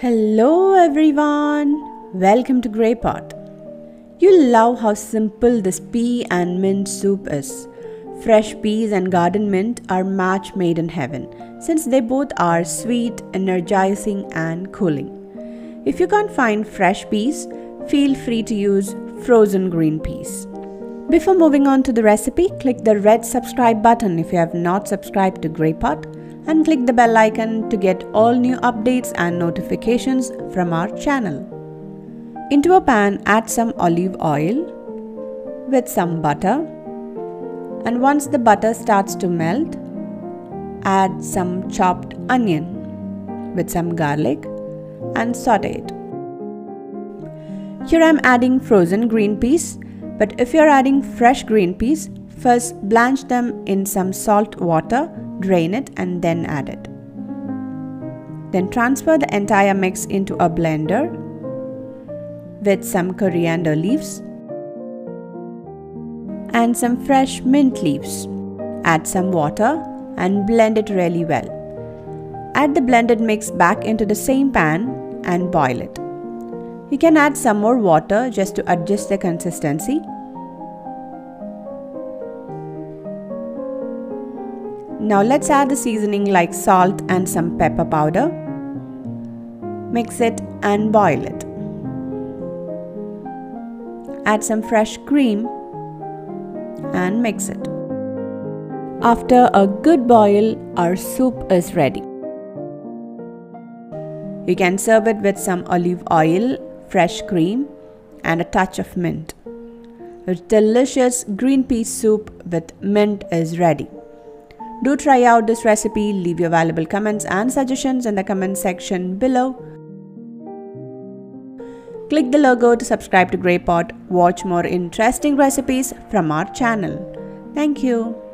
Hello everyone, welcome to Grey Pot. You love how simple this pea and mint soup is. Fresh peas and garden mint are match made in heaven since they both are sweet, energizing, and cooling. If you can't find fresh peas, feel free to use frozen green peas. Before moving on to the recipe, click the red subscribe button if you have not subscribed to Grey Pot and click the bell icon to get all new updates and notifications from our channel. Into a pan, add some olive oil with some butter and once the butter starts to melt, add some chopped onion with some garlic and saute it. Here I am adding frozen green peas but if you're adding fresh green peas, first blanch them in some salt water, drain it and then add it. Then transfer the entire mix into a blender with some coriander leaves and some fresh mint leaves. Add some water and blend it really well. Add the blended mix back into the same pan and boil it. You can add some more water just to adjust the consistency. Now let's add the seasoning like salt and some pepper powder. Mix it and boil it. Add some fresh cream and mix it. After a good boil, our soup is ready. You can serve it with some olive oil fresh cream, and a touch of mint. A delicious green pea soup with mint is ready. Do try out this recipe, leave your valuable comments and suggestions in the comment section below. Click the logo to subscribe to Grey Pot. Watch more interesting recipes from our channel. Thank you.